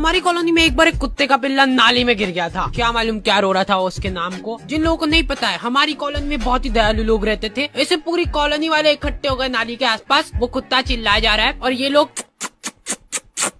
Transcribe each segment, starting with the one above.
हमारी कॉलोनी में एक बार एक कुत्ते का पिल्ला नाली में गिर गया था। क्या मालूम क्या रो रहा था उसके नाम को? जिन लोगों को नहीं पता है, हमारी कॉलोनी में बहुत ही दयालु लोग रहते थे। ऐसे पूरी कॉलोनी वाले इकट्ठे हो गए नाली के आसपास। वो कुत्ता चिल्लाया जा रहा है और ये लोग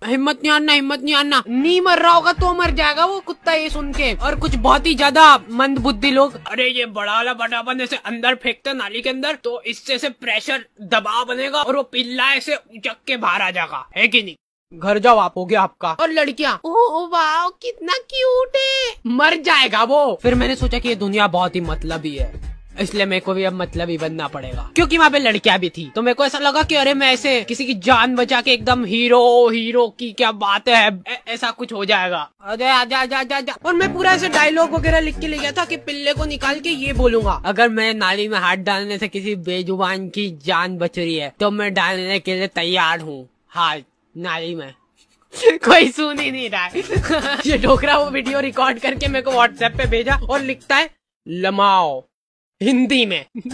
हिम्मत नहीं आना हिम्मत नहीं आना नहीं मर रहा होगा तो मर जाएगा वो कुत्ता ये सुन के। और कुछ बहुत ही ज़्यादा मंद बुद्धि लोग, अरे ये बड़ा वाला बटापन ऐसे अंदर फेंकते नाली के अंदर तो इससे से प्रेशर दबाव बनेगा और वो पिल्ला ऐसे उचक के बाहर आ जाएगा। है कि नहीं? घर जाओ आप हो गया आपका। और लड़कियाँ ओ वाह कितना क्यूट है। मर जाएगा वो। फिर मैंने सोचा कि ये दुनिया बहुत ही मतलब ही है इसलिए मेरे को भी अब मतलब ही बनना पड़ेगा। क्योंकि वहाँ पे लड़कियाँ भी थी तो मेरे को ऐसा लगा कि अरे मैं ऐसे किसी की जान बचा के एकदम हीरो हीरो की क्या बात है ऐ- ऐसा कुछ हो जाएगा। अरे आजा आजा आजा आजा और मैं पूरा ऐसे डायलॉग वगैरह लिख के ले गया था कि पिल्ले को निकाल के ये बोलूँगा। अगर मैं नाली में हाथ डालने से किसी बेजुबान की जान बच रही है तो मैं डालने के लिए तैयार हूँ। हाथ नाली में। कोई सुन ही नहीं रहा है। ये डोकरा वो वीडियो रिकॉर्ड करके मेरे को व्हाट्सएप पे भेजा और लिखता है, लमाओ। हिंदी में।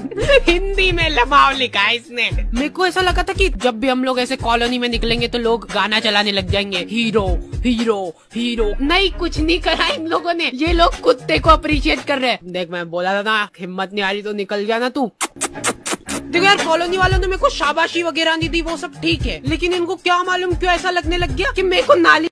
हिंदी में लमाओ लिखा है इसने। मेरे को ऐसा लगा था कि जब भी हम लोग ऐसे कॉलोनी में निकलेंगे तो लोग गाना चलाने लग जाएँगे। हीरो हीरो हीरो नहीं, कुछ नहीं करा इन लोगों ने। ये लोग कुत्ते को अप्रिशिएट कर रहे हैं। देख, मैं बोला था ना, हिम्मत नहीं आ रही तो निकल जाना तू। देखो यार कॉलोनी वालों ने मेरे को शाबाशी वगैरह नहीं दी, वो सब ठीक है। लेकिन इनको क्या मालूम क्यों ऐसा लगने लग गया कि मेरे को नाली